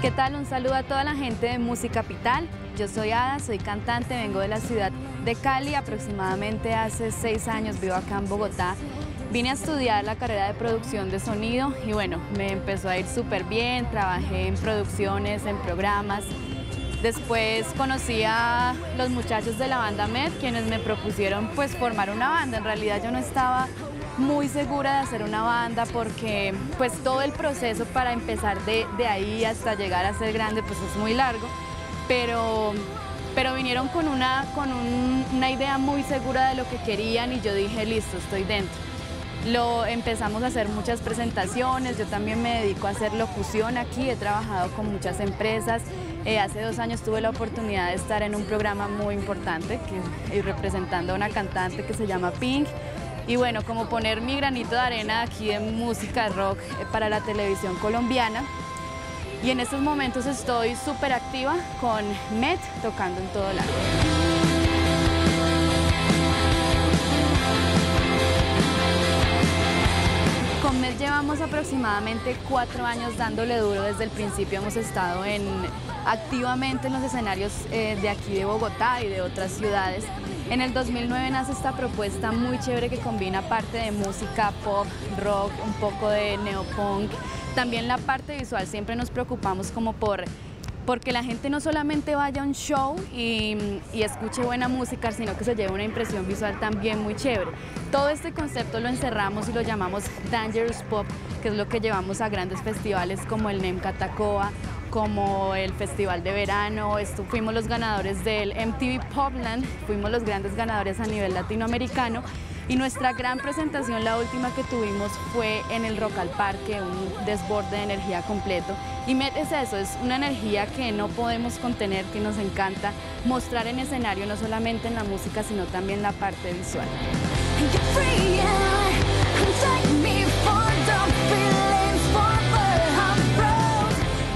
¿Qué tal? Un saludo a toda la gente de Música Capital. Yo soy Ada, soy cantante, vengo de la ciudad de Cali, aproximadamente hace seis años vivo acá en Bogotá. Vine a estudiar la carrera de producción de sonido y bueno, me empezó a ir súper bien, trabajé en producciones, en programas. Después conocí a los muchachos de la banda Med, quienes me propusieron pues formar una banda. En realidad yo no estaba muy segura de hacer una banda porque pues todo el proceso para empezar de, ahí hasta llegar a ser grande pues es muy largo, pero, pero vinieron con, una, con una idea muy segura de lo que querían y yo dije listo, estoy dentro. Lo empezamos a hacer muchas presentaciones, yo también me dedico a hacer locución aquí, he trabajado con muchas empresas. Eh, hace dos años tuve la oportunidad de estar en un programa muy importante que, y representando a una cantante que se llama Pink. Y bueno, como poner mi granito de arena aquí en música rock eh, para la televisión colombiana. Y en estos momentos estoy súper activa con Met tocando en todo lado. Llevamos aproximadamente cuatro años dándole duro. Desde el principio hemos estado en, activamente en los escenarios eh, de aquí de Bogotá y de otras ciudades. En el 2009 nace esta propuesta muy chévere que combina parte de música pop, rock, un poco de neopunk. También la parte visual, siempre nos preocupamos como por porque la gente no solamente vaya a un show y, y, escuche buena música, sino que se lleve una impresión visual también muy chévere. Todo este concepto lo encerramos y lo llamamos Dangerous Pop, que es lo que llevamos a grandes festivales como el NEM Catacoa, como el Festival de Verano, esto, fuimos los ganadores del MTV Popland, fuimos los grandes ganadores a nivel latinoamericano y nuestra gran presentación, la última que tuvimos, fue en el Rock al Parque, un desborde de energía completo. Y Met es eso, es una energía que no podemos contener, que nos encanta mostrar en escenario, no solamente en la música, sino también la parte visual.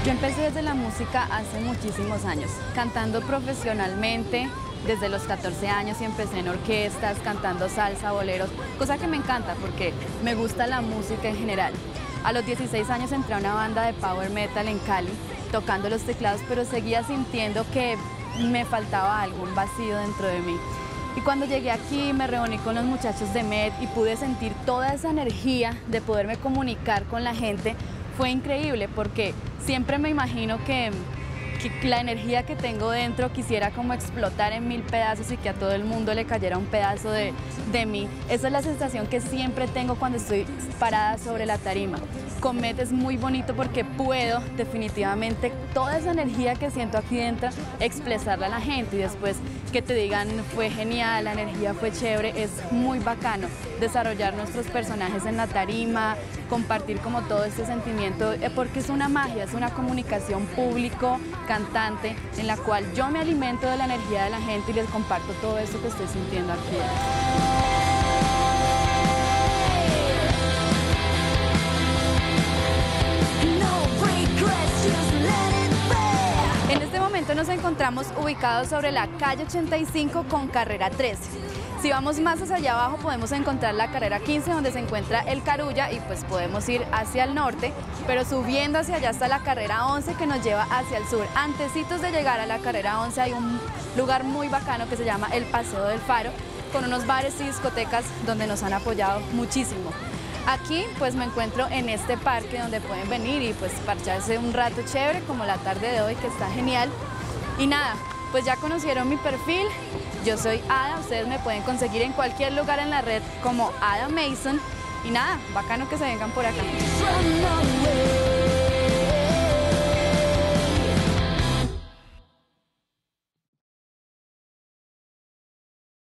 Yo empecé desde la música hace muchísimos años, cantando profesionalmente desde los 14 años y empecé en orquestas, cantando salsa, boleros, cosa que me encanta porque me gusta la música en general. A los 16 años entré a una banda de power metal en Cali, tocando los teclados, pero seguía sintiendo que me faltaba algún vacío dentro de mí. Y cuando llegué aquí me reuní con los muchachos de MED y pude sentir toda esa energía de poderme comunicar con la gente, fue increíble porque siempre me imagino que, la energía que tengo dentro quisiera como explotar en mil pedazos y que a todo el mundo le cayera un pedazo de, de mí. Esa es la sensación que siempre tengo cuando estoy parada sobre la tarima. Comet es muy bonito porque puedo definitivamente toda esa energía que siento aquí dentro expresarla a la gente y después que te digan fue genial, la energía fue chévere, es muy bacano desarrollar nuestros personajes en la tarima, compartir como todo este sentimiento, eh, porque es una magia, es una comunicación público-cantante en la cual yo me alimento de la energía de la gente y les comparto todo eso que estoy sintiendo aquí. nos encontramos ubicados sobre la calle 85 con carrera 13. Si vamos más hacia allá abajo podemos encontrar la carrera 15 donde se encuentra el Carulla y pues podemos ir hacia el norte, pero subiendo hacia allá está la carrera 11 que nos lleva hacia el sur. Antecitos de llegar a la carrera 11 hay un lugar muy bacano que se llama el Paseo del Faro con unos bares y discotecas donde nos han apoyado muchísimo. Aquí pues me encuentro en este parque donde pueden venir y pues parcharse un rato chévere como la tarde de hoy que está genial. Y nada, pues ya conocieron mi perfil, yo soy Ada, ustedes me pueden conseguir en cualquier lugar en la red como Ada Mason. Y nada, bacano que se vengan por acá.